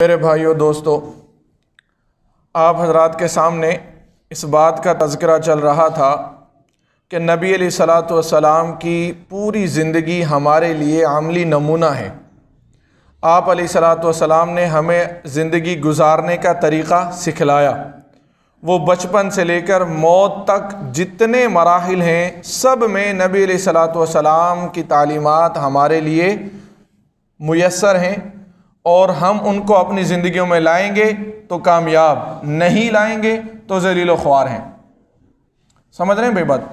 मेरे भाइयों, दोस्तों, आप हजरात के सामने इस बात का तस्करा चल रहा था कि नबी सलाम की पूरी ज़िंदगी हमारे लिए आमली नमूना है। आप सलाम ने हमें ज़िंदगी गुजारने का तरीक़ा सिखलाया। वो बचपन से लेकर मौत तक जितने मराहल हैं, सब में नबी सलाम की तालीमात हमारे लिए मैसर हैं। और हम उनको अपनी ज़िंदगियों में लाएँगे तो कामयाब नहीं लाएँगे तो जलील ख्वार हैं। समझ रहे हैं बेबात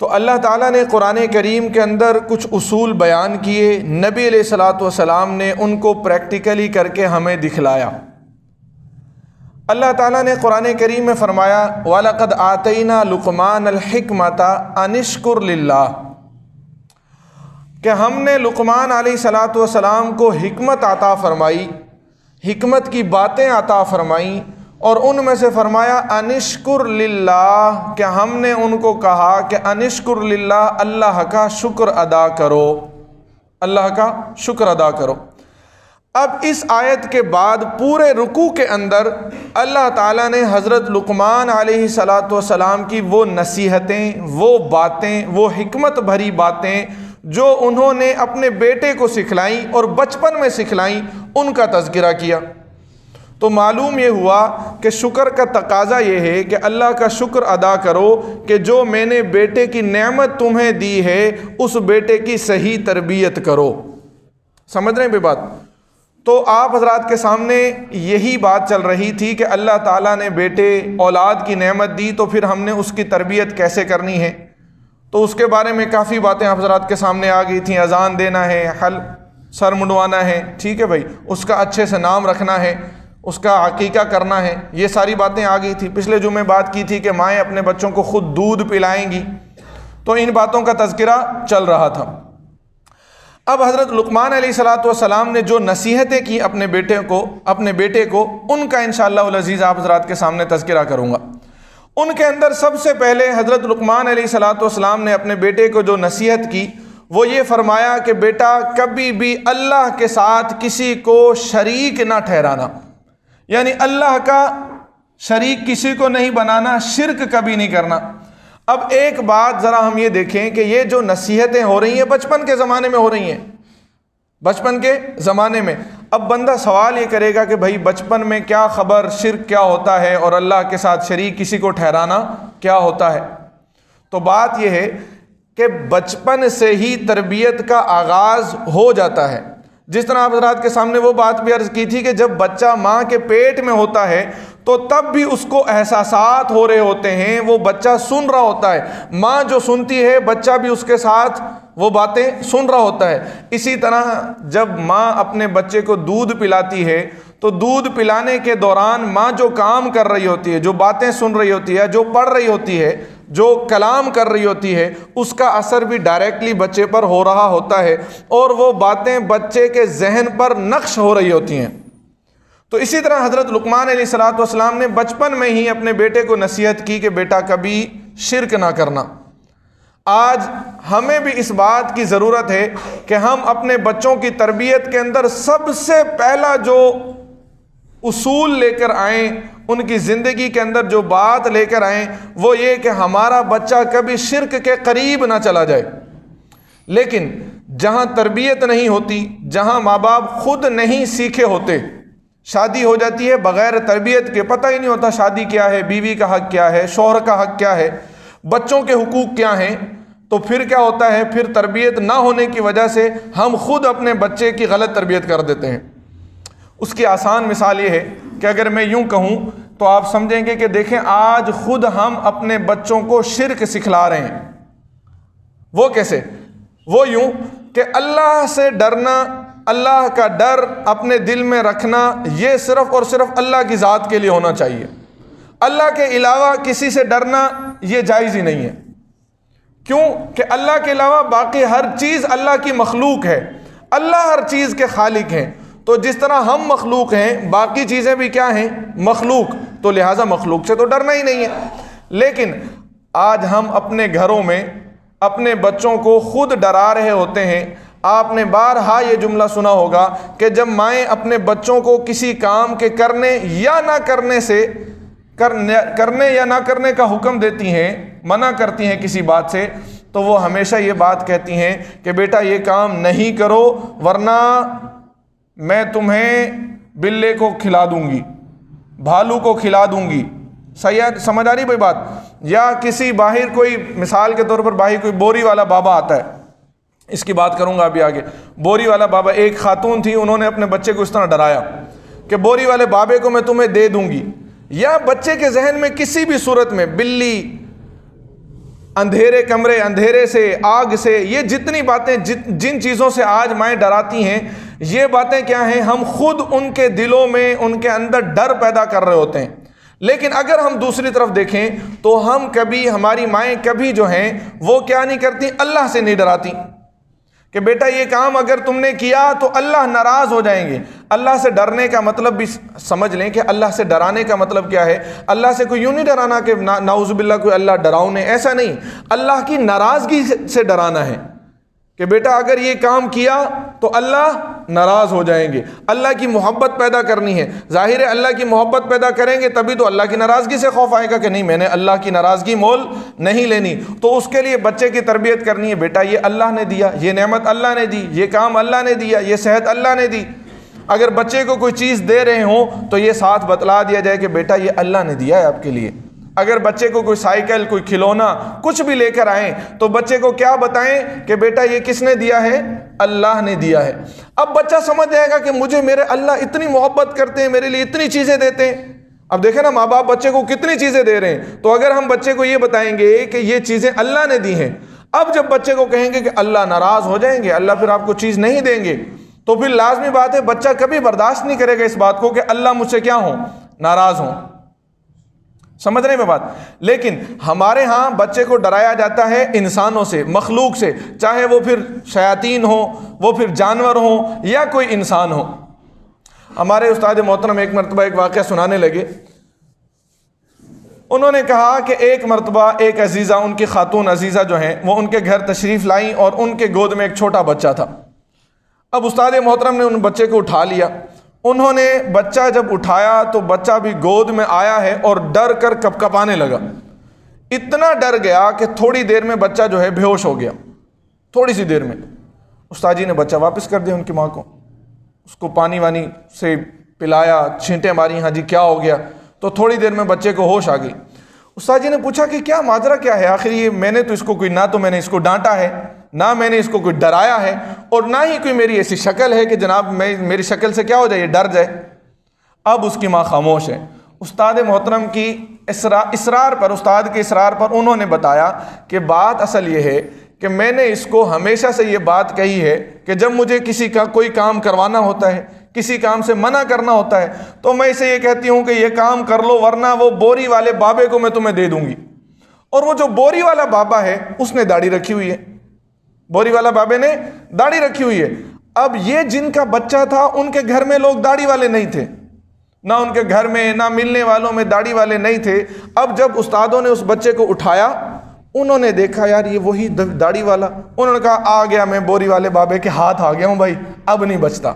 तो अल्लाह ताला ने कुरान करीम के अंदर कुछ उसूल बयान किए। नबी सलाम ने उनको प्रैक्टिकली करके हमें दिखलाया। अल्लाह ताला ने कुरान करीम में फ़रमाया, वालकद आतना लुकमान अलहकमता अनिश्कुर कि हमने लुकमान सलाम को हमत आता फ़रमाई हमत की बातें आता फ़रमाई, और उनमें से फरमाया, अनिश्कुर लिल्लाह, कि हमने उनको कहा कि अनिश्कुर लिल्लाह, अल्लाह का शुक्र अदा करो। अल्लाह का शुक्र अदा करो। अब इस आयत के बाद पूरे रुकू के अंदर अल्लाह ताला ने हज़रत लुकमान सलाम की वो नसीहतें, वो बातें, वो हमत भरी बातें जो उन्होंने अपने बेटे को सिखलाई और बचपन में सिखलाई, उनका तस्करा किया। तो मालूम ये हुआ कि शुक्र का तकाजा ये है कि अल्लाह का शुक्र अदा करो कि जो मैंने बेटे की नेमत तुम्हें दी है, उस बेटे की सही तरबियत करो। समझ रहे हैं बात? तो आप हजरात के सामने यही बात चल रही थी कि अल्लाह ताला ने बेटे औलाद की नेमत दी तो फिर हमने उसकी तरबियत कैसे करनी है? तो उसके बारे में काफ़ी बातें आप हजरात के सामने आ गई थी। अजान देना है, हल, सर मुंडवाना है, ठीक है भाई? उसका अच्छे से नाम रखना है, उसका अकीका करना है। ये सारी बातें आ गई थी। पिछले जुमे बात की थी कि माएँ अपने बच्चों को खुद दूध पिलाएँगी। तो इन बातों का तस्करा चल रहा था। अब हज़रत लुकमान सलाम ने जो नसीहतें की अपने बेटे को, अपने बेटे को, उनका इन शजीज़ आप हजरात के सामने तस्करा करूँगा। उनके अंदर सबसे पहले हज़रत लुकमान सलाम ने अपने बेटे को जो नसीहत की, वो ये फरमाया कि बेटा, कभी भी अल्लाह के साथ किसी को शरीक ना ठहराना। यानी अल्लाह का शरीक किसी को नहीं बनाना, शिरक कभी नहीं करना। अब एक बात ज़रा हम ये देखें कि ये जो नसीहतें हो रही हैं, बचपन के ज़माने में हो रही हैं। बचपन के ज़माने में। अब बंदा सवाल ये करेगा कि भाई, बचपन में क्या ख़बर शिरक क्या होता है और अल्लाह के साथ शरीक, किसी को ठहराना क्या होता है? तो बात यह है कि बचपन से ही तरबियत का आगाज़ हो जाता है। जिस तरह आप हजरात के सामने वो बात भी अर्ज़ की थी कि जब बच्चा माँ के पेट में होता है तो तब भी उसको एहसास हो रहे होते हैं, वो बच्चा सुन रहा होता है। माँ जो सुनती है, बच्चा भी उसके साथ वो बातें सुन रहा होता है। इसी तरह जब माँ अपने बच्चे को दूध पिलाती है तो दूध पिलाने के दौरान माँ जो काम कर रही होती है, जो बातें सुन रही होती है, जो पढ़ रही होती है, जो कलाम कर रही होती है, उसका असर भी डायरेक्टली बच्चे पर हो रहा होता है और वो बातें बच्चे के जहन पर नक्श हो रही होती हैं। तो इसी तरह हज़रत लुकमान सलाम ने बचपन में ही अपने बेटे को नसीहत की कि बेटा कभी शिरक ना करना। आज हमें भी इस बात की ज़रूरत है कि हम अपने बच्चों की तरबियत के अंदर सबसे पहला जो उसूल लेकर आएँ, उनकी ज़िंदगी के अंदर जो बात लेकर आए, वो ये कि हमारा बच्चा कभी शिरक के करीब ना चला जाए। लेकिन जहाँ तरबियत नहीं होती, जहाँ माँ बाप खुद नहीं सीखे होते शादी हो जाती है, बग़ैर तरबियत के, पता ही नहीं होता शादी क्या है, बीवी का हक क्या है, शोहर का हक क्या है, बच्चों के हकूक़ क्या हैं तो फिर क्या होता है, फिर तरबियत ना होने की वजह से हम खुद अपने बच्चे की गलत तरबियत कर देते हैं। उसकी आसान मिसाल ये है कि अगर मैं यूँ कहूँ तो आप समझेंगे कि देखें, आज खुद हम अपने बच्चों को शिरक सिखला रहे हैं। वो कैसे? वो यूँ कि अल्लाह से डरना अल्लाह का डर अपने दिल में रखना ये सिर्फ़ और सिर्फ़ अल्लाह की ज़ात के लिए होना चाहिए। अल्लाह के अलावा किसी से डरना ये जायज़ ही नहीं है। क्यों? कि अल्लाह के अलावा बाकी हर चीज़ अल्लाह की मखलूक है। अल्लाह हर चीज़ के खालिक हैं। तो जिस तरह हम मखलूक हैं, बाकी चीज़ें भी क्या हैं? मखलूक। तो लिहाजा मखलूक से तो डरना ही नहीं है। लेकिन आज हम अपने घरों में अपने बच्चों को खुद डरा रहे होते हैं। आपने बारहा ये जुमला सुना होगा कि जब माएँ अपने बच्चों को किसी काम के करने या ना करने से, करने करने या ना करने का हुक्म देती हैं, मना करती हैं किसी बात से तो वो हमेशा ये बात कहती हैं कि बेटा ये काम नहीं करो, वरना मैं तुम्हें बिल्ले को खिला दूँगी, भालू को खिला दूँगी। सही है? समझ आ रही भाई बात? या किसी बाहर कोई, मिसाल के तौर पर बाहर कोई बोरी वाला बाबा आता है इसकी बात करूँगा अभी आगे। बोरी वाला बाबा एक खातून थी उन्होंने अपने बच्चे को इस तरह डराया कि बोरी वाले बाबे को मैं तुम्हें दे दूँगी। या बच्चे के जहन में किसी भी सूरत में बिल्ली अंधेरे कमरे अंधेरे से आग से ये जितनी बातें जि, जिन चीज़ों से आज माएँ डराती हैं ये बातें क्या हैं? हम खुद उनके दिलों में उनके अंदर डर पैदा कर रहे होते हैं। लेकिन अगर हम दूसरी तरफ़ देखें तो हम कभी हमारी माएँ कभी जो हैं वो क्या नहीं करती? अल्लाह से नहीं डराती। कि बेटा ये काम अगर तुमने किया तो अल्लाह नाराज़ हो जाएँगे। अल्लाह से डरने का मतलब भी समझ लें कि अल्लाह से डराने का मतलब क्या है? अल्लाह से कोई यूँ नहीं डराना कि ना नाउजुबिल्ला कोई अल्लाह डराऊ ने ऐसा नहीं। अल्लाह की नाराज़गी से डराना है। कि बेटा अगर ये काम किया तो अल्लाह नाराज़ हो जाएँगे। अल्लाह की मोहब्बत पैदा करनी है। ज़ाहिर है अल्लाह की मोहब्बत पैदा करेंगे तभी तो अल्लाह की नाराज़गी से खौफ आएगा कि नहीं, मैंने अल्लाह की नाराज़गी मोल नहीं लेनी। तो उसके लिए बच्चे की तरबियत करनी है, बेटा ये अल्लाह ने दिया, ये नेमत अल्लाह ने दी, ये काम अल्लाह ने दिया, ये सेहत अल्लाह ने दी। अगर बच्चे को कोई चीज़ दे रहे हों तो ये साथ बतला दिया जाए कि बेटा ये अल्लाह ने दिया है आपके लिए। अगर बच्चे को कोई साइकिल, कोई खिलौना, कुछ भी लेकर आए तो बच्चे को क्या बताएँ कि बेटा ये किसने दिया है? अल्लाह ने दिया है। अब बच्चा समझ जाएगा कि मुझे मेरे अल्लाह इतनी मोहब्बत करते हैं, मेरे लिए इतनी चीज़ें देते हैं। अब देखें ना माँ बाप बच्चे को कितनी चीज़ें दे रहे हैं। तो अगर हम बच्चे को ये बताएँगे कि ये चीज़ें अल्लाह ने दी हैं, अब जब बच्चे को कहेंगे कि अल्लाह नाराज़ हो जाएँगे, अल्लाह फिर आपको चीज़ नहीं देंगे तो फिर लाजमी बात है, बच्चा कभी बर्दाश्त नहीं करेगा इस बात को कि अल्लाह मुझसे क्या हो? नाराज़ हों। समझ रहे में बात। लेकिन हमारे यहाँ बच्चे को डराया जाता है इंसानों से, मखलूक से, चाहे वो फिर शयातीन हो, वो फिर जानवर हो, या कोई इंसान हो। हमारे उस्ताद मोहतरम एक मरतबा एक वाक़ सुनाने लगे। उन्होंने कहा कि एक मरतबा, एक अजीज़ा, उनकी खातून अजीज़ा जो हैं, वो उनके घर तशरीफ़ लाई और उनके गोद में एक छोटा बच्चा था। अब उस्ताद मोहतरम ने उन बच्चे को उठा लिया। उन्होंने बच्चा जब उठाया तो बच्चा भी गोद में आया है और डर कर कपकपाने लगा। इतना डर गया कि थोड़ी देर में बच्चा जो है बेहोश हो गया। थोड़ी सी देर में। उस्ताद जी ने बच्चा वापस कर दिया उनकी माँ को। उसको पानी वानी से पिलाया, छींटे मारी हाँ जी, क्या हो गया? तो थोड़ी देर में बच्चे को होश आ गई। उस्ताद जी ने पूछा कि क्या माजरा क्या है? आखिर ये मैंने तो इसको कोई ना तो मैंने इसको डांटा है। ना मैंने इसको कोई डराया है और ना ही कोई मेरी ऐसी शक्ल है कि जनाब मैं, मेरी शक्ल से क्या हो जाए डर जाए। अब उसकी माँ खामोश है। उस्ताद मोहतरम की इसरा, इसरार पर, उस्ताद के इसरार पर उन्होंने बताया कि बात असल ये है कि मैंने इसको हमेशा से ये बात कही है कि जब मुझे किसी का कोई काम करवाना होता है, किसी काम से मना करना होता है तो मैं इसे ये कहती हूँ कि ये काम कर लो, वरना वो बोरी वाले बाबे को मैं तुम्हें दे दूँगी। और वो जो बोरी वाला बाबा है, उसने दाढ़ी रखी हुई है। बोरी वाला बाबे ने दाढ़ी रखी हुई है। अब ये जिनका बच्चा था, उनके घर में लोग दाढ़ी वाले नहीं थे। ना उनके घर में, ना मिलने वालों में दाढ़ी वाले नहीं थे। अब जब उस्तादों ने उस बच्चे को उठाया, उन्होंने देखा, यार, ये वही दाढ़ी वाला। उन्होंने कहा, आ गया मैं बोरी वाले बाबे के हाथ, आ गया हूँ भाई, अब नहीं बचता।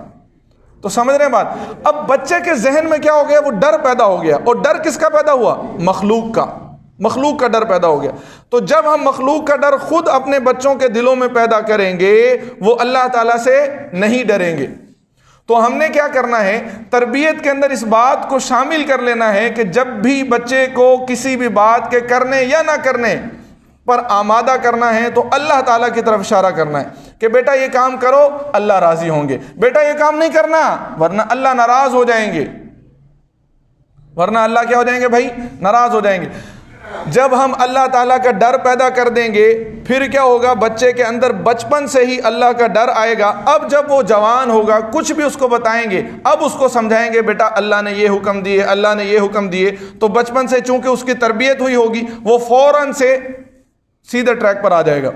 तो समझ रहे बात? अब बच्चे के जहन में क्या हो गया? वो डर पैदा हो गया। और डर किसका पैदा हुआ? मखलूक का। मखलूक का डर पैदा हो गया। तो जब हम मखलूक का डर खुद अपने बच्चों के दिलों में पैदा करेंगे, वो अल्लाह ताला से नहीं डरेंगे। तो हमने क्या करना है? तरबियत के अंदर इस बात को शामिल कर लेना है कि जब भी बच्चे को किसी भी बात के करने या ना करने पर आमादा करना है तो अल्लाह ताला की तरफ़ इशारा करना है कि बेटा ये काम करो, अल्लाह राज़ी होंगे। बेटा ये काम नहीं करना, वरना अल्लाह नाराज़ हो जाएँगे। वरना अल्लाह क्या हो जाएँगे भाई? नाराज़ हो जाएँगे। जब हम अल्लाह ताला का डर पैदा कर देंगे, फिर क्या होगा? बच्चे के अंदर बचपन से ही अल्लाह का डर आएगा। अब जब वो जवान होगा, कुछ भी उसको बताएँगे, अब उसको समझाएँगे, बेटा, अल्लाह ने ये हुक्म दिए, अल्लाह ने ये हुक्म दिए। तो बचपन से चूँकि उसकी तरबियत हुई होगी, वो फ़ौरन से सीधे ट्रैक पर आ जाएगा।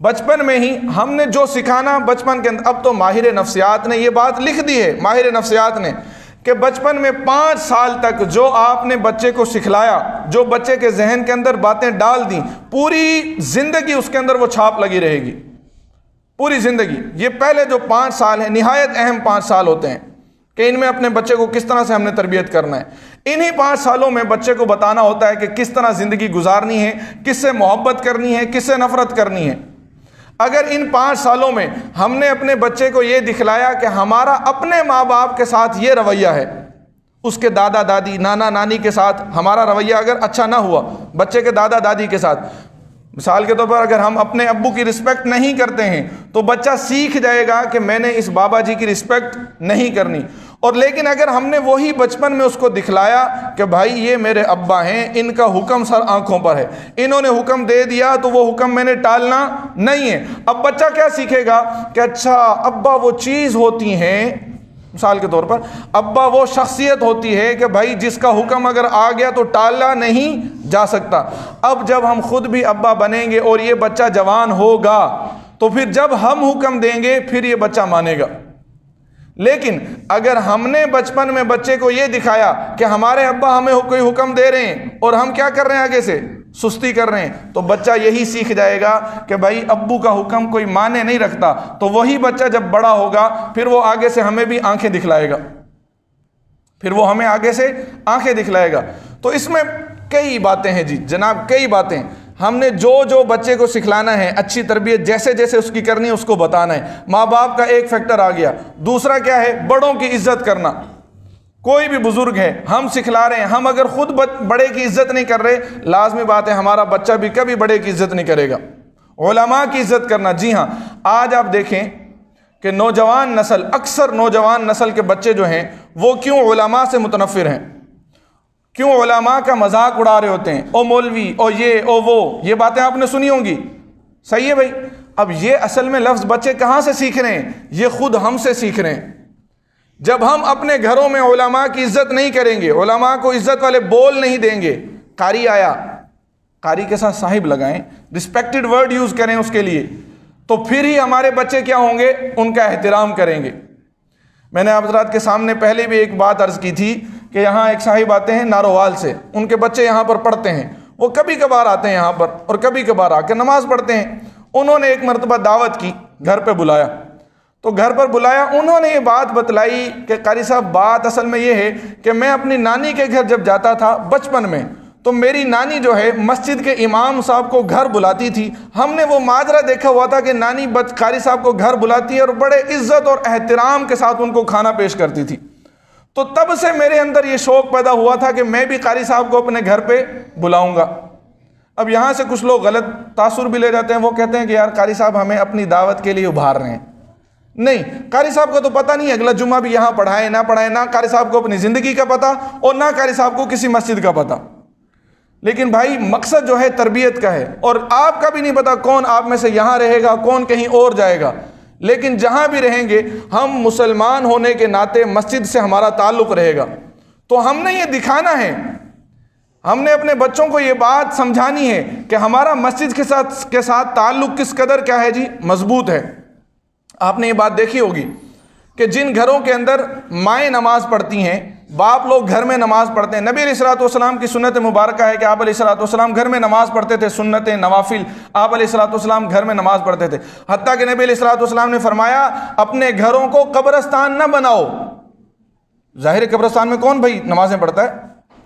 बचपन में ही हमने जो सिखाना बचपन के अंदर, अब तो माहिर नफ्सियात ने ये बात लिख दी है, माहिर नफ्सियात ने। कि बचपन में पाँच साल तक जो आपने बच्चे को सिखलाया, जो बच्चे के जहन के अंदर बातें डाल दी, पूरी ज़िंदगी उसके अंदर वो छाप लगी रहेगी। पूरी ज़िंदगी। ये पहले जो पाँच साल है, नहायत अहम पाँच साल होते हैं कि इनमें अपने बच्चे को किस तरह से हमने तरबियत करना है। इन्हीं पाँच सालों में बच्चे को बताना होता है कि किस तरह ज़िंदगी गुजारनी है, किससे मोहब्बत करनी है, किससे नफ़रत करनी है। अगर इन पाँच सालों में हमने अपने बच्चे को ये दिखलाया कि हमारा अपने माँ बाप के साथ ये रवैया है, उसके दादा दादी नाना नानी के साथ हमारा रवैया अगर अच्छा ना हुआ, बच्चे के दादा दादी के साथ, मिसाल के तौर तो पर अगर हम अपने अब्बू की रिस्पेक्ट नहीं करते हैं तो बच्चा सीख जाएगा कि मैंने इस बाबा जी की रिस्पेक्ट नहीं करनी। और लेकिन अगर हमने वही बचपन में उसको दिखलाया कि भाई ये मेरे अब्बा हैं, इनका हुक्म सर आँखों पर है। इन्होंने हुक्म दे दिया तो वो हुक्म मैंने टालना नहीं है। अब बच्चा क्या सीखेगा कि अच्छा अब्बा वो चीज़ होती हैं, मिसाल के तौर पर, अब्बा वो शख्सियत होती है कि भाई जिसका हुक्म अगर आ गया तो टाला नहीं जा सकता। अब जब हम खुद भी अब्बा बनेंगे और ये बच्चा जवान होगा तो फिर जब हम हुक्म देंगे, फिर ये बच्चा मानेगा। लेकिन अगर हमने बचपन में बच्चे को ये दिखाया कि हमारे अब्बा हमें कोई हुक्म दे रहे हैं, और हम क्या कर रहे हैं आगे से? सुस्ती कर रहे हैं। तो बच्चा यही सीख जाएगा कि भाई, अब्बू का हुक्म कोई माने नहीं रखता। तो वही बच्चा जब बड़ा होगा, फिर वो आगे से हमें भी आँखें दिखलाएगा। फिर वो हमें आगे से आँखें दिखलाएगा। तो इसमें कई बातें हैं जी, जनाब, कई बातें। हमने जो जो बच्चे को सिखलाना है, अच्छी तरबियत, जैसे जैसे उसकी करनी है, उसको बताना है। माँ बाप का एक फैक्टर आ गया। दूसरा क्या है? बड़ों की इज़्ज़त करना। कोई भी बुज़ुर्ग है, हम सिखला रहे हैं। हम अगर खुद बड़े की इज़्ज़त नहीं कर रहे, लाजमी बात है, हमारा बच्चा भी कभी बड़े की इज़्ज़त नहीं करेगा। ओलमा की इज़्ज़त करना। जी हाँ आज आप देखें कि नौजवान नस्ल, अक्सर नौजवान नस्ल के बच्चे जो हैं, वो क्यों ओलमा से मुतनफ़िर हैं? क्यों ओलमा का मज़ाक उड़ा रहे होते हैं? ओ मौलवी, ओ ये, ओ वो, ये बातें आपने सुनी होंगी। सही है भाई। अब ये असल में लफ्ज़ बच्चे कहाँ से सीख रहे हैं? ये खुद हमसे सीख रहे हैं। जब हम अपने घरों में ओलामा की इज़्ज़त नहीं करेंगे ओलामा को इज़्ज़त वाले बोल नहीं देंगे, कारी आया। कारी के साथ साहिब लगाएँ रिस्पेक्टेड वर्ड यूज़ करें उसके लिए। तो फिर ही हमारे बच्चे क्या होंगे? उनका एहतराम करेंगे। मैंने आप के सामने पहले भी एक बात अर्ज़ की थी कि यहाँ एक साहिब आते हैं नारोवाल से। उनके बच्चे यहाँ पर पढ़ते हैं। वो कभी कभार आते हैं यहाँ पर और कभी कभार आकर नमाज़ पढ़ते हैं। उन्होंने एक मरतबा दावत की घर पर बुलाया। तो घर पर बुलाया, उन्होंने ये बात बतलाई कि कारी साहब, बात असल में ये है कि मैं अपनी नानी के घर जब जाता था बचपन में तो मेरी नानी जो है मस्जिद के इमाम साहब को घर बुलाती थी। हमने वो माजरा देखा हुआ था कि नानी कारी साहब को घर बुलाती है और बड़े इज़्ज़त और एहतराम के साथ उनको खाना पेश करती थी। तो तब से मेरे अंदर ये शौक पैदा हुआ था कि मैं भी कारी साहब को अपने घर पे बुलाऊँगा। अब यहाँ से कुछ लोग गलत तासुर भी ले जाते हैं, वो कहते हैं कि यार कारी साहब हमें अपनी दावत के लिए उभार रहे हैं। नहीं, कारी साहब को तो पता नहीं अगला जुम्मा भी यहाँ पढ़ाए, ना पढ़ाए, ना कारी साहब को अपनी ज़िंदगी का पता और ना कारी साहब को किसी मस्जिद का पता। लेकिन भाई, मकसद जो है, तरबियत का है। और आपका भी नहीं पता कौन आप में से यहाँ रहेगा, कौन कहीं और जाएगा। लेकिन जहाँ भी रहेंगे, हम मुसलमान होने के नाते मस्जिद से हमारा ताल्लुक रहेगा। तो हमने ये दिखाना है। हमने अपने बच्चों को ये बात समझानी है कि हमारा मस्जिद के साथ के साथ ताल्लुक किस कदर क्या है जी? मज़बूत है। आपने ये बात देखी होगी कि जिन घरों के अंदर माएँ नमाज़ पढ़ती हैं बाप लोग घर में नमाज़ पढ़ते हैं। नबी सलाम की सुनत मुबारक है कि आप सलाम घर में नमाज़ पढ़ते थे, सुन्नत नवाफिल। आप सलाम घर में नमाज़ पढ़ते थे। हती कि नबी सलाम ने फरमाया, अपने घरों को कब्रस्तान न बनाओ। ज़ाहिर कब्रस्तान में कौन भाई नमाजें पढ़ता है?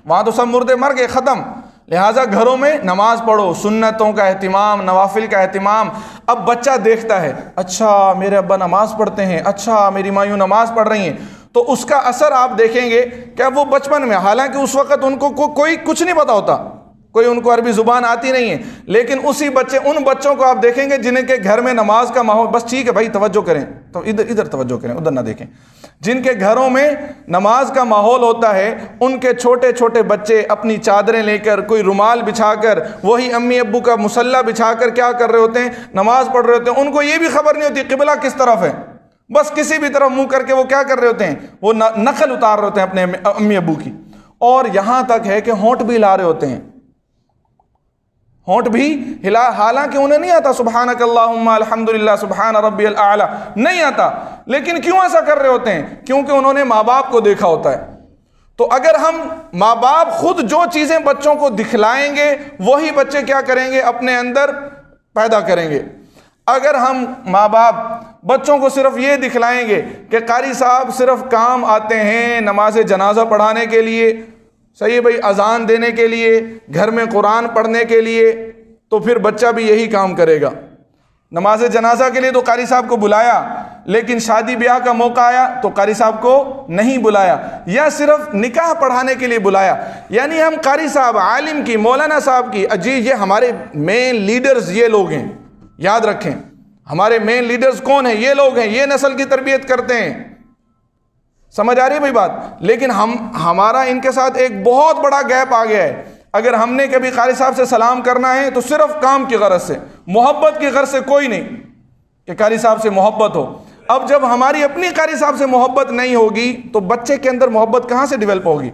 वहाँ तो सब मुर्दे मर गए, ख़त्म। लिहाजा घरों में नमाज़ पढ़ो, सुन्नतों का अहतमाम नवाफिल का अहतमाम अब बच्चा देखता है अच्छा मेरे अब्बा नमाज़ पढ़ते हैं अच्छा मेरी मायू नमाज़ पढ़ रही हैं। तो उसका असर आप देखेंगे क्या वो बचपन में हालाँकि उस वक्त उनको को, कोई कुछ नहीं पता होता। कोई उनको अरबी ज़ुबान आती नहीं है। लेकिन उसी बच्चे उन बच्चों को आप देखेंगे जिनके घर में नमाज़ का माहौल बस ठीक है भाई तवज्जो करें। तो इधर इधर तवज्जो करें उधर ना देखें। जिनके घरों में नमाज़ का माहौल होता है उनके छोटे छोटे बच्चे अपनी चादरें लेकर कोई रुमाल बिछाकर वही अम्मी अब्बू का मुसल्ला बिछाकर क्या कर रहे होते हैं? नमाज़ पढ़ रहे होते हैं। उनको ये भी खबर नहीं होती किबला किस तरफ़ है? बस किसी भी तरफ़ मुँह करके वो क्या कर रहे होते हैं? वो नकल उतार रहे होते हैं अपने अम्मी अबू की। और यहाँ तक है कि होंठ भी हिला रहे होते हैं। होंठ भी हिला, हालाँकि उन्हें नहीं आता सुबहान अल्हम्दुलिल्लाह, सुबहान रबी आला। नहीं आता। लेकिन क्यों ऐसा कर रहे होते हैं? क्योंकि उन्होंने माँ बाप को देखा होता है। तो अगर हम माँ बाप खुद जो चीज़ें बच्चों को दिखलाएँगे, वही बच्चे क्या करेंगे? अपने अंदर पैदा करेंगे। अगर हम माँ बाप बच्चों को सिर्फ़ ये दिखलाएँगे कि कारी साहब सिर्फ़ काम आते हैं नमाज़ जनाजा पढ़ाने के लिए, सही भाई, अजान देने के लिए, घर में कुरान पढ़ने के लिए तो फिर बच्चा भी यही काम करेगा। नमाज़ जनाजा के लिए तो कारी साहब को बुलाया, लेकिन शादी ब्याह का मौका आया तो कारी साहब को नहीं बुलाया, या सिर्फ़ निकाह पढ़ाने के लिए बुलाया। यानी हम कारी साहब, आलिम की, मौलाना साहब की, अजी ये हमारे मेन लीडर्स ये लोग हैं। याद रखें, हमारे मेन लीडर्स कौन है? ये लोग हैं, ये नस्ल की तरबियत करते हैं। समझ आ रही है भाई बात? लेकिन हम, हमारा इनके साथ एक बहुत बड़ा गैप आ गया है। अगर हमने कभी कारी साहब से सलाम करना है तो सिर्फ़ काम की गरज से, मोहब्बत की गरज से कोई नहीं कि कारी साहब से मोहब्बत हो। अब जब हमारी अपनी कारी साहब से मोहब्बत नहीं होगी तो बच्चे के अंदर मोहब्बत कहाँ से डेवलप होगी?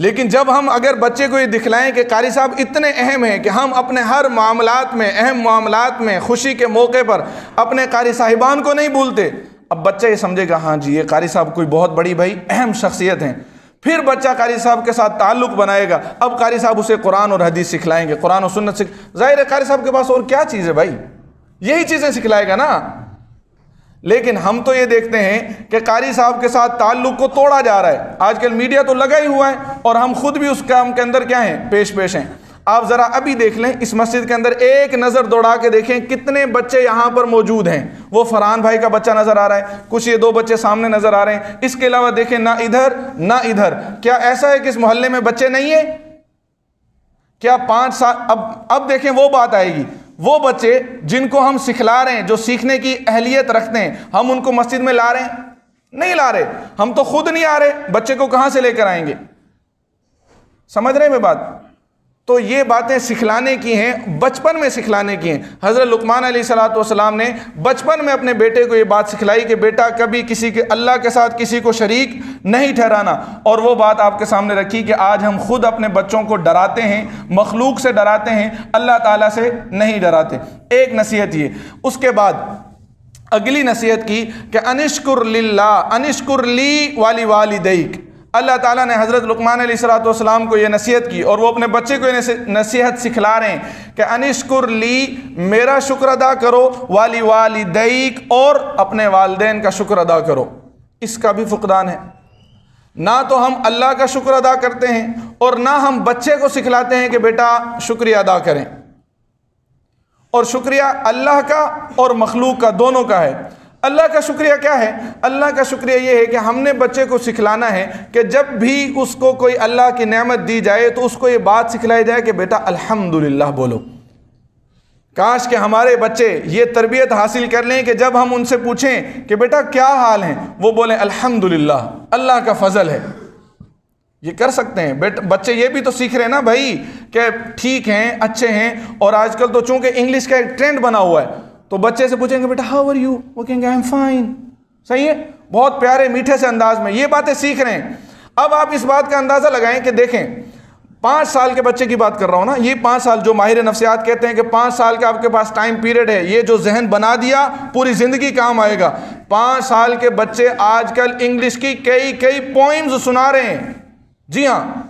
लेकिन जब हम अगर बच्चे को ये दिखलाएँ कि कारी साहब इतने अहम हैं कि हम अपने हर मामलात में, अहम मामलात में, खुशी के मौके पर अपने कारी साहिबान को नहीं भूलते, अब बच्चा ये समझेगा हाँ जी, ये कारी साहब कोई बहुत बड़ी भाई, अहम शख्सियत हैं। फिर बच्चा कारी साहब के साथ ताल्लुक बनाएगा, अब कारी साहब उसे कुरान और हदीस सिखलाएँगे, कुरान और सुन्नत सिख। ज़ाहिर है, कारी साहब के पास और क्या चीज़ है भाई? यही चीज़ें सिखलाएगा ना। लेकिन हम तो ये देखते हैं कि कारी साहब के साथ ताल्लुक को तोड़ा जा रहा है। आजकल मीडिया तो लगा ही हुआ है और हम खुद भी उस काम के अंदर क्या हैं? पेश पेश हैं। आप ज़रा अभी देख लें, इस मस्जिद के अंदर एक नज़र दौड़ा के देखें, कितने बच्चे यहाँ पर मौजूद हैं। वो फरहान भाई का बच्चा नज़र आ रहा है, कुछ ये दो बच्चे सामने नज़र आ रहे हैं। इसके अलावा देखें, ना इधर ना इधर। क्या ऐसा है कि इस मोहल्ले में बच्चे नहीं है? क्या पाँच साल, अब अब देखें, वो बात आएगी। वो बच्चे जिनको हम सिखला रहे हैं, जो सीखने की अहलियत रखते हैं, हम उनको मस्जिद में ला रहे हैं? नहीं ला रहे। हम तो खुद नहीं आ रहे। बच्चे को कहाँ से लेकर आएँगे? समझ रहे हैं मैं बात? तो ये बातें सिखलाने की हैं, बचपन में सिखलाने की हैं। हज़रत लुकमान सलाम ने बचपन में अपने बेटे को ये बात सिखलाई कि बेटा, कभी किसी के, अल्लाह के साथ किसी को शरीक नहीं ठहराना। और वो बात आपके सामने रखी कि आज हम खुद अपने बच्चों को डराते हैं, मखलूक से डराते हैं, अल्लाह ताला से नहीं डराते। एक नसीहत ये। उसके बाद अगली नसीहत की कि अनिश्कुर लिल्ला, अनिश्कुर ली वाली वाली दईक अल्लाह ताला ने हज़रत लुकमान सलाम को ये नसीहत की और वो अपने बच्चे को ये नसीहत सिखला रहे हैं कि अनिश्कुर ली, मेरा शुक्र अदा करो, वाली वाली दईक और अपने वालदेन का शुक्र अदा करो। इसका भी फुकदान है। ना तो हम अल्लाह का शुक्र अदा करते हैं और ना हम बच्चे को सिखलाते हैं कि बेटा शुक्रिया अदा करें। और शुक्रिया अल्लाह का और मखलूक का दोनों का है। अल्लाह का शुक्रिया क्या है? अल्लाह का शुक्रिया ये है कि हमने बच्चे को सिखलाना है कि जब भी उसको कोई अल्लाह की नेमत दी जाए तो उसको ये बात सिखलाई जाए कि बेटा, अल्हम्दुलिल्लाह बोलो। काश के हमारे बच्चे ये तरबियत हासिल कर लें कि जब हम उनसे पूछें कि बेटा, क्या हाल है? वो बोले, अल्हम्दुलिल्लाह, अल्लाह का फजल है। ये कर सकते हैं। बेट, बच्चे ये भी तो सीख रहे हैं ना भाई, कि ठीक हैं, अच्छे हैं, और आजकल तो चूँकि इंग्लिश का एक ट्रेंड बना हुआ है तो बच्चे से पूछेंगे, बेटा हाउ आर यू वो कहेंगे आई एम फाइन सही है? बहुत प्यारे, मीठे से अंदाज में ये बातें सीख रहे हैं। अब आप इस बात का अंदाज़ा लगाएँ कि देखें, पाँच साल के बच्चे की बात कर रहा हूँ ना, ये पाँच साल जो माहिर नफ्सियात कहते हैं कि पाँच साल का आपके पास टाइम पीरियड है, ये जो जहन बना दिया, पूरी ज़िंदगी काम आएगा। पाँच साल के बच्चे आजकल इंग्लिश की कई कई पोइम्स सुना रहे हैं। जी हाँ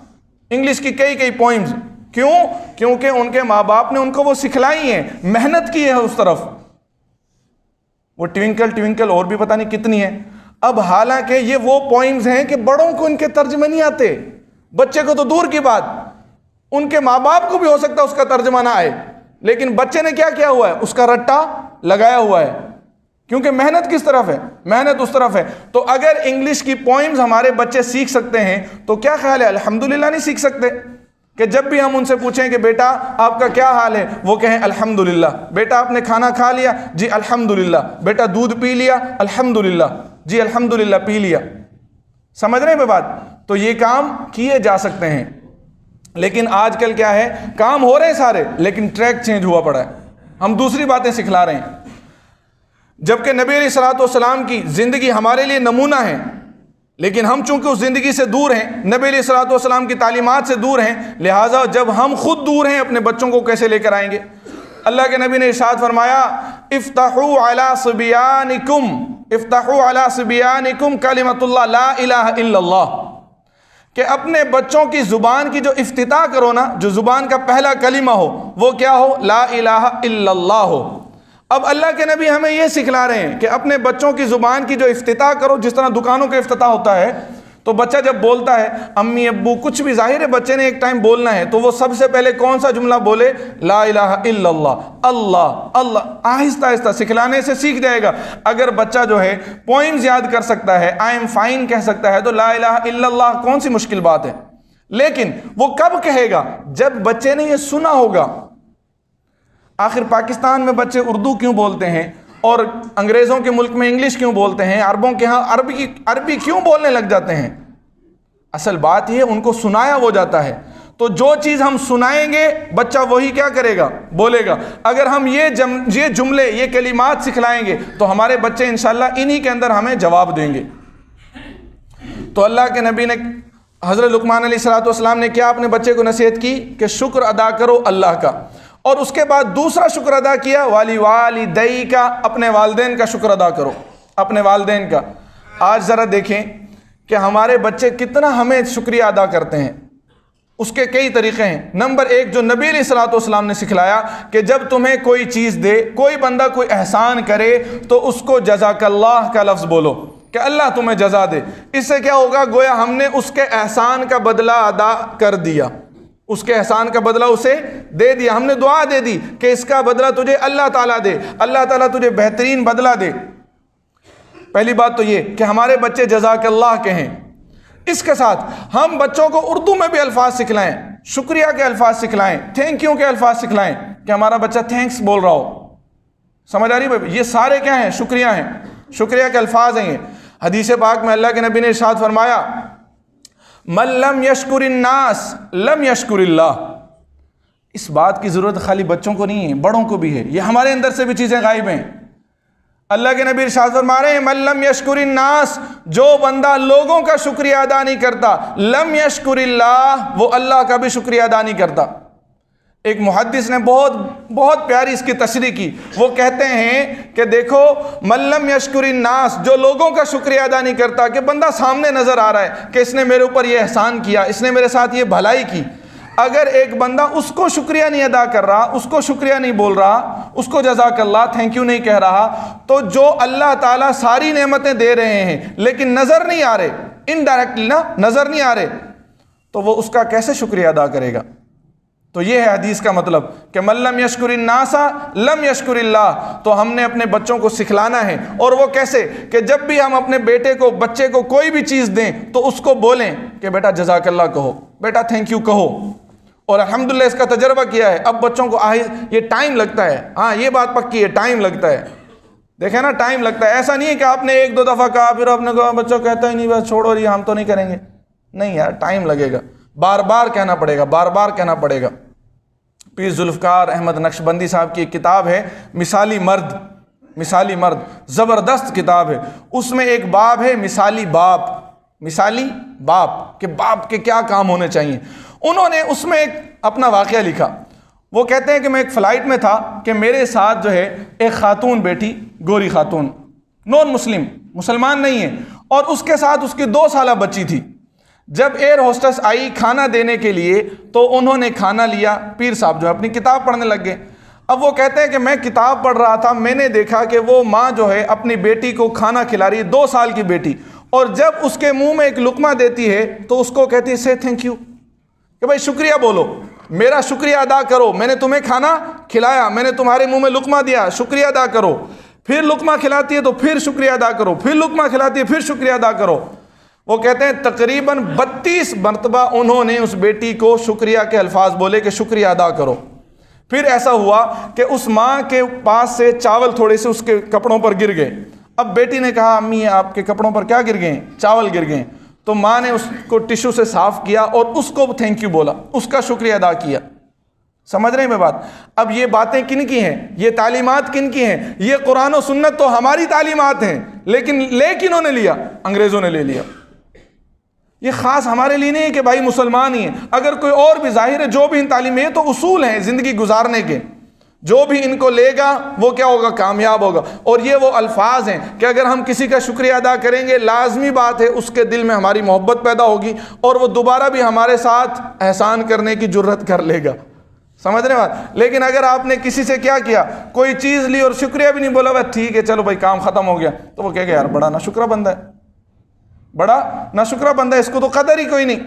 इंग्लिश की कई कई पोइम्स क्यों? क्योंकि उनके माँ बाप ने उनको वो सिखलाई हैं। मेहनत की है उस तरफ़। वो ट्विंकल ट्विंकल और भी पता नहीं कितनी है। अब हालाँकि ये वो पॉइंट्स हैं कि बड़ों को इनके तर्जमे नहीं आते। बच्चे को तो दूर की बात। उनके माँ बाप को भी हो सकता है उसका तर्जमा ना आए। लेकिन बच्चे ने क्या किया हुआ है? उसका रट्टा लगाया हुआ है। क्योंकि मेहनत किस तरफ़ है? मेहनत उस तरफ़ है। तो अगर इंग्लिश की पॉइंट्स हमारे बच्चे सीख सकते हैं तो क्या ख्याल है? अल्हम्दुलिल्लाह नहीं सीख सकते। कि जब भी हम उनसे पूछें कि बेटा, आपका क्या हाल है? वो कहें, अल्हम्दुलिल्लाह। बेटा, आपने खाना खा लिया? जी, अल्हम्दुलिल्लाह। बेटा, दूध पी लिया? अल्हम्दुलिल्लाह। जी, अल्हम्दुलिल्लाह, पी लिया। समझ रहे हैं बात? तो ये काम किए जा सकते हैं। लेकिन आजकल क्या है? काम हो रहे हैं सारे, लेकिन ट्रैक चेंज हुआ पड़ा है। हम दूसरी बातें सिखला रहे हैं। जबकि नबी सलाम की ज़िंदगी हमारे लिए नमूना है लेकिन हम चूँकि उस ज़िंदगी से दूर हैं, नबी सलाम की तालीमत से दूर हैं, लिहाजा जब हम खुद दूर हैं, अपने बच्चों को कैसे लेकर आएँगे? अल्लाह के नबी ने इशाद फरमाया, इफ्ताहु अला सुबियानिकुम सुबियानिकुम कलिमतुल्लाह, ला इलाहा कि अपने बच्चों की ज़ुबान की जो इफ्तिता करो ना, जो ज़ुबान का पहला कलीमा हो, वो क्या हो? ला इलाहा हो। अब अल्लाह के नबी हमें यह सिखला रहे हैं कि अपने बच्चों की ज़ुबान की जो इफ्तिता करो, जिस तरह दुकानों का इफ्तः होता है तो बच्चा जब बोलता है, अम्मी, अब्बू, कुछ भी ज़ाहिर है, बच्चे ने एक टाइम बोलना है तो वो सबसे पहले कौन सा जुमला बोले? ला इल्लल्लाह, अल्लाह अल्लाह। आहिस्ता आहिस्ता सिखलाने से सीख जाएगा। अगर बच्चा जो है पॉइंट्स याद कर सकता है आई एम फाइन कह सकता है तो ला इल्लल्लाह, कौन सी मुश्किल बात है? लेकिन वो कब कहेगा? जब बच्चे ने यह सुना होगा। आखिर पाकिस्तान में बच्चे उर्दू क्यों बोलते हैं? और अंग्रेज़ों के मुल्क में इंग्लिश क्यों बोलते हैं? अरबों के यहाँ अरबी अरबी क्यों बोलने लग जाते हैं? असल बात यह उनको सुनाया हो जाता है। तो जो चीज़ हम सुनाएँगे, बच्चा वही क्या करेगा? बोलेगा। अगर हम ये जम, ये जुमले, ये कलिमात सिखलाएँगे तो हमारे बच्चे इंशाल्लाह इन्हीं के अंदर हमें जवाब देंगे। तो अल्लाह के नबी ने, हज़रत लुकमान सलाम ने क्या अपने बच्चे को नसीहत की? कि शुक्र अदा करो अल्लाह का। और उसके बाद दूसरा शुक्र अदा किया वाली वाली दई का अपने वालदेन का शुक्र अदा करो। अपने वालदेन का। आज ज़रा देखें कि हमारे बच्चे कितना हमें शुक्रिया अदा करते हैं। उसके कई तरीक़े हैं। नंबर एक, जो नबी सलाम ने सिखलाया कि जब तुम्हें कोई चीज़ दे, कोई बंदा कोई एहसान करे तो उसको जजाकल्लाह का लफ्ज़ बोलो कि अल्लाह तुम्हें जजा दे। इससे क्या होगा? गोया हमने उसके एहसान का बदला अदा कर दिया। उसके एहसान का बदला उसे दे दिया। हमने दुआ दे दी कि इसका बदला तुझे अल्लाह ताला दे। अल्लाह ताला तुझे बेहतरीन बदला दे। पहली बात तो ये कि हमारे बच्चे जजाक अल्लाह के हैं। इसके साथ हम बच्चों को उर्दू में भी अल्फाज सिखलाएँ, शुक्रिया के अल्फाज सिखलाएँ थैंक यू के अल्फाज सिखलाएँ कि हमारा बच्चा थैंक्स बोल रहा हो। समझ आ रही भाई? ये सारे क्या हैं? शुक्रिया हैं। शुक्रिया के अल्फाज हैं ये। हदीस पाक में अल्लाह के नबी ने इरशाद फरमाया मल्लम यशकुरन्नास लम यशकुर इस बात की ज़रूरत खाली बच्चों को नहीं है, बड़ों को भी है। ये हमारे अंदर से भी चीज़ें गायब हैं। अल्लाह के नबी शाह मारे हैं मल्लम यशकुरन्नास जो बंदा लोगों का शुक्रिया अदा नहीं करता, लम यशकुर वो अल्लाह का भी शुक्रिया अदा नहीं करता। एक मुहदस ने बहुत बहुत प्यारी इसकी तशरी की। वो कहते हैं कि देखो, मल्लम यशकुरी नास, जो लोगों का शुक्रिया अदा नहीं करता, कि बंदा सामने नज़र आ रहा है कि इसने मेरे ऊपर ये एहसान किया, इसने मेरे साथ ये भलाई की। अगर एक बंदा उसको शुक्रिया नहीं अदा कर रहा, उसको शुक्रिया नहीं बोल रहा, उसको जजाक जजाकल्ला थैंक यू नहीं कह रहा तो जो अल्लाह ताला सारी नेमतें दे रहे हैं, लेकिन नज़र नहीं आ रहे इनडायरेक्टली ना, नज़र नहीं आ रहे तो वो उसका कैसे शुक्रिया अदा करेगा? तो ये है हदीस का मतलब कि मल्लम यशकुर नासा लम यशकुरिल्ला तो हमने अपने बच्चों को सिखलाना है। और वो कैसे? कि जब भी हम अपने बेटे को, बच्चे को कोई भी चीज़ दें तो उसको बोलें कि, बेटा जजाकल्ला कहो। बेटा थैंक यू कहो। और अल्हम्दुलिल्लाह इसका तजर्बा किया है। अब बच्चों को आ ये टाइम लगता है। हाँ ये बात पक्की है टाइम लगता है। देखे ना टाइम लगता है। ऐसा नहीं है कि आपने एक दो दफ़ा कहा, फिर अपने को बच्चों, कहता ही नहीं, बस छोड़ो, ये हम तो नहीं करेंगे। नहीं यार टाइम लगेगा। बार बार कहना पड़ेगा बार बार कहना पड़ेगा। पीर जुल्फ़ार अहमद नक्शबंदी साहब की एक किताब है, मिसाली मर्द मिसाली मर्द, ज़बरदस्त किताब है। उसमें एक बाब है, मिसाली बाप मिसाली बाप, के बाप के क्या काम होने चाहिए। उन्होंने उसमें एक अपना वाक़ लिखा। वो कहते हैं कि मैं एक फ़्लाइट में था, कि मेरे साथ जो है, एक ख़ातून बैठी, गोरी ख़ातून। नॉन मुस्लिम, मुसलमान नहीं है। और उसके साथ उसकी दो साल बच्ची थी। जब एयर होस्टेस आई खाना देने के लिए तो उन्होंने खाना लिया, पीर साहब जो है, अपनी किताब पढ़ने लग गए। अब वो कहते हैं कि मैं किताब पढ़ रहा था, मैंने देखा कि वो माँ जो है, अपनी बेटी को खाना खिला रही है, दो साल की बेटी। और जब उसके मुँह में एक लुकमा देती है तो उसको कहती है से थैंक यू कि भाई, शुक्रिया बोलो। मेरा शुक्रिया अदा करो। मैंने तुम्हें खाना खिलाया, मैंने तुम्हारे मुँह में लुकमा दिया, शुक्रिया अदा करो। फिर लुकमा खिलाती है तो फिर शुक्रिया अदा करो। फिर लुकमा खिलाती है, फिर शुक्रिया अदा करो। वो कहते हैं, तकरीबन बत्तीस मरतबा उन्होंने उस बेटी को शुक्रिया के अल्फाज बोले कि शुक्रिया अदा करो। फिर ऐसा हुआ कि उस माँ के पास से चावल थोड़े से उसके कपड़ों पर गिर गए। अब बेटी ने कहा, अम्मी, आपके कपड़ों पर क्या गिर गए? चावल गिर गए। तो माँ ने उसको टिश्यू से साफ़ किया और उसको थैंक यू बोला, उसका शुक्रिया अदा किया। समझ रहे हैं मैं बात? अब ये बातें किन की हैं? ये तालीमात किन की हैं? ये कुरान और सुन्नत तो हमारी तालीमत हैं, लेकिन ले किन्होंने लिया, अंग्रेज़ों ने ले लिया। ये ख़ास हमारे लिए नहीं है कि भाई मुसलमान ही है। अगर कोई और भी, ज़ाहिर है जो भी इन तालीम है तो उसूल हैं ज़िंदगी गुजारने के। जो भी इनको लेगा, वो क्या होगा? कामयाब होगा। और ये वो अल्फाज हैं कि अगर हम किसी का शुक्रिया अदा करेंगे, लाजमी बात है, उसके दिल में हमारी मोहब्बत पैदा होगी और वो दोबारा भी हमारे साथ एहसान करने की ज़रूरत कर लेगा। समझ रहे बात? लेकिन अगर आपने किसी से क्या किया, कोई चीज़ ली और शुक्रिया भी नहीं बोला, वह ठीक है, चलो भाई, काम ख़त्म हो गया। तो वो कहेगा, यार, बड़ा ना शुक्र बंदा है। बड़ा ना शुक्र बंदा इसको तो कदर ही कोई नहीं।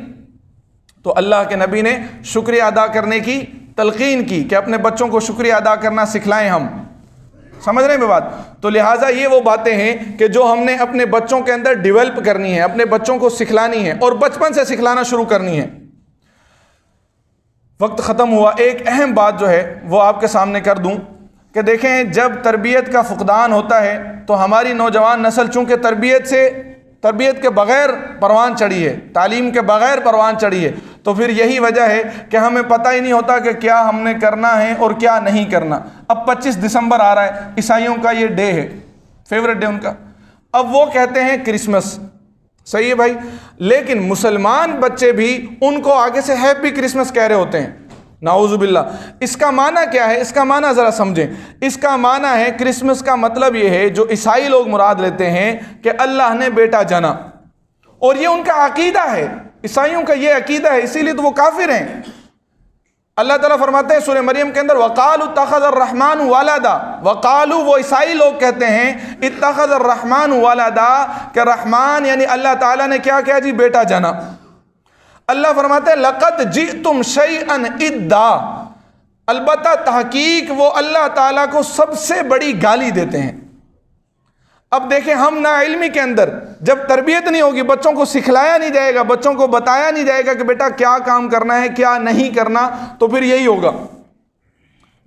तो अल्लाह के नबी ने शुक्रिया अदा करने की तलकीन की कि अपने बच्चों को शुक्रिया अदा करना सिखलाएँ हम। समझ रहे हैं बात? तो लिहाजा ये वो बातें हैं कि जो हमने अपने बच्चों के अंदर डिवेल्प करनी है, अपने बच्चों को सिखलानी है और बचपन से सिखलाना शुरू करनी है। वक्त ख़त्म हुआ, एक अहम बात जो है वो आपके सामने कर दूँ कि देखें, जब तरबियत का फुकदान होता है तो हमारी नौजवान नस्ल चूँकि तरबियत से तरबियत के बग़ैर परवान चढ़ी है तालीम के बग़ैर परवान चढ़ी है तो फिर यही वजह है कि हमें पता ही नहीं होता कि क्या हमने करना है और क्या नहीं करना। अब 25 दिसंबर आ रहा है, ईसाइयों का ये डे है, फेवरेट डे उनका। अब वो कहते हैं क्रिसमस। सही है भाई? लेकिन मुसलमान बच्चे भी उनको आगे से हैप्पी क्रिसमस कह रहे होते हैं। नाउजुबिल्ला। इसका माना क्या है? इसका माना ज़रा समझें। इसका माना है, क्रिसमस का मतलब ये है, जो ईसाई लोग मुराद लेते हैं कि अल्लाह ने बेटा जाना। और ये उनका अकीदा है। ईसाइयों का ये अकीदा है, इसीलिए तो वो काफिर हैं। अल्लाह ताला फरमाते हैं सूर्य मरियम के अंदर, वकाल तखद रहमान वालादा। वकालू, वो ईसाई लोग कहते हैं इतखद रहमान वालादा। कि रहमान यानी अल्लाह ताला ने क्या किया जी, बेटा जाना। अल्लाह फरमाते लकत जी तुम शई अन इद्दा। अलबत् तहकीक, वो अल्लाह ताला को सबसे बड़ी गाली देते हैं। अब देखें, हम ना इल्मी के अंदर, जब तरबियत नहीं होगी, बच्चों को सिखलाया नहीं जाएगा, बच्चों को बताया नहीं जाएगा कि बेटा क्या काम करना है, क्या नहीं करना तो फिर यही होगा।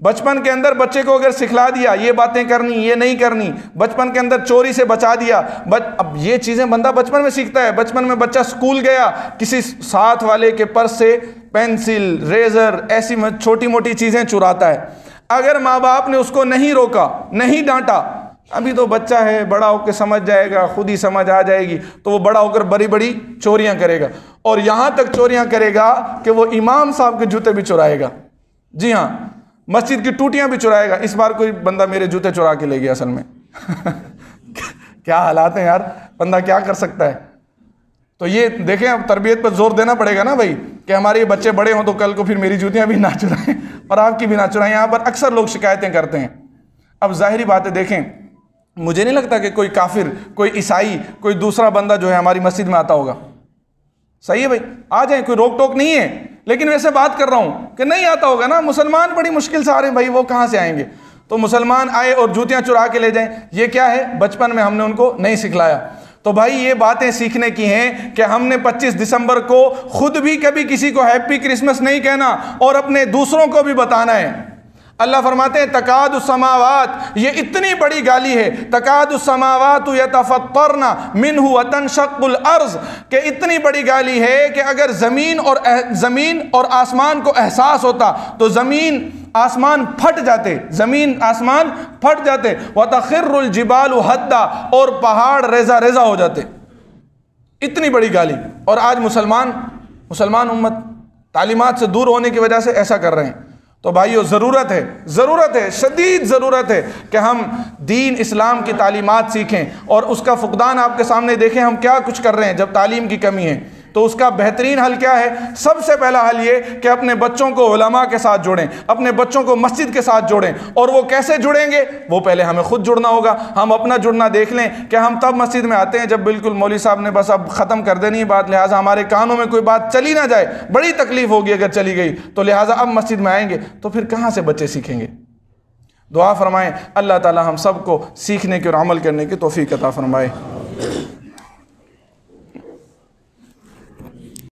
बचपन के अंदर बच्चे को अगर सिखला दिया, ये बातें करनी, ये नहीं करनी, बचपन के अंदर चोरी से बचा दिया, बच, अब ये चीज़ें बंदा बचपन में सीखता है, बचपन में बच्चा स्कूल गया, किसी साथ वाले के पर्स से पेंसिल, रेजर, ऐसी छोटी मोटी चीज़ें चुराता है। अगर माँ बाप ने उसको नहीं रोका, नहीं डांटा, अभी तो बच्चा है, बड़ा होकर समझ जाएगा, खुद ही समझ आ जाएगी तो वो बड़ा होकर बड़ी बड़ी चोरियाँ करेगा। और यहाँ तक चोरियाँ करेगा कि वो इमाम साहब के जूते भी चुराएगा। जी हाँ मस्जिद की टूटियाँ भी चुराएगा। इस बार कोई बंदा मेरे जूते चुरा के ले गया असल में। क्या हालात हैं यार? बंदा क्या कर सकता है? तो ये देखें, अब तरबियत पर ज़ोर देना पड़ेगा ना भाई, कि हमारे ये बच्चे बड़े हों तो कल को फिर मेरी जूतियाँ भी ना चुराएँ, और आपकी भी ना चुराएँ। यहाँ पर अक्सर लोग शिकायतें करते हैं। अब जाहिरी बातें देखें, मुझे नहीं लगता कि कोई काफिर, कोई ईसाई, कोई दूसरा बंदा जो है हमारी मस्जिद में आता होगा। सही है भाई, आ जाए, कोई रोक टोक नहीं है। लेकिन वैसे बात कर रहा हूँ कि नहीं आता होगा ना, मुसलमान बड़ी मुश्किल से आ रहे हैं, भाई वो कहाँ से आएँगे? तो मुसलमान आए और जूतियाँ चुरा के ले जाएँ। ये क्या है? बचपन में हमने उनको नहीं सिखलाया। तो भाई ये बातें सीखने की हैं कि हमने 25 दिसंबर को खुद भी कभी किसी को हैप्पी क्रिसमस नहीं कहना और अपने दूसरों को भी बताना है। अल्लाह फरमाते हैं, तकाद समावत, ये इतनी बड़ी गाली है। तकाद समावत यतफ़रना मिन वतन शक्ल अर्ज़, के इतनी बड़ी गाली है कि अगर ज़मीन और ज़मीन और आसमान को एहसास होता तो ज़मीन, आसमान फट जाते, ज़मीन, आसमान फट जाते। व तखिरजिबाल हद्दा, और पहाड़ रेजा रेजा हो जाते। इतनी बड़ी गाली। और आज मुसलमान मुसलमान उम्मत, तालीमत से दूर होने की वजह से ऐसा कर रहे हैं। तो भाइयों, ज़रूरत है ज़रूरत है, शदीद ज़रूरत है कि हम दीन इस्लाम की तालीमत सीखें और उसका फुकदान आपके सामने देखें, हम क्या कुछ कर रहे हैं जब तालीम की कमी है। तो उसका बेहतरीन हल क्या है? सबसे पहला हल ये कि अपने बच्चों को उलमा के साथ जोड़ें, अपने बच्चों को मस्जिद के साथ जोड़ें। और वो कैसे जुड़ेंगे? वो पहले हमें खुद जुड़ना होगा। हम अपना जुड़ना देख लें कि हम तब मस्जिद में आते हैं जब बिल्कुल मौली साहब ने बस अब ख़त्म कर देनी है बात। लिहाजा हमारे कानों में कोई बात चली ना जाए। बड़ी तकलीफ़ होगी अगर चली गई। तो लिहाजा अब मस्जिद में आएँगे। तो फिर कहाँ से बच्चे सीखेंगे? दुआ फरमाएँ, अल्लाह ताला हम सबको सीखने के और अमल करने की तोफ़ी अता फरमाए।